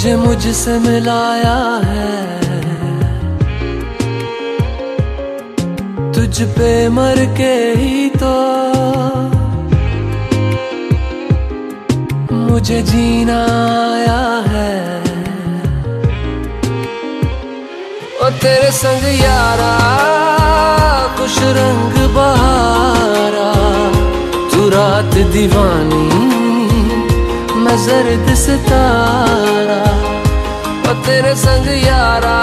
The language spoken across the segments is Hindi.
तुझे मुझसे मिलाया है। तुझ पे मर के ही तो मुझे जीना आया है। ओ तेरे संग यारा कुछ रंग बहारा, तू रात दीवानी मैं जर्द सितारा तेरे संग यारा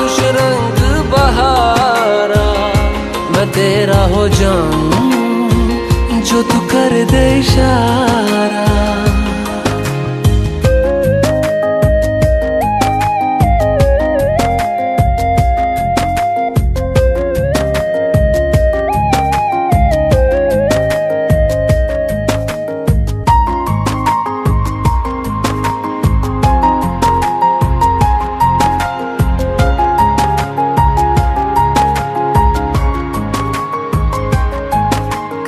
कुछ रंग बहारा। मैं तेरा हो जाऊँ जो तू कर दे इशारा।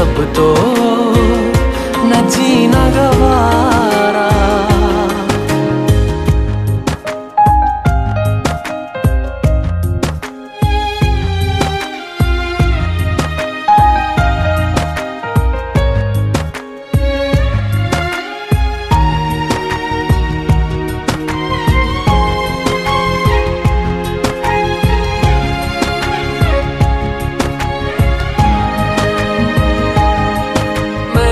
अब तो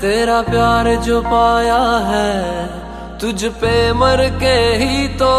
तेरा प्यार जो पाया है तुझ पे मर के ही तो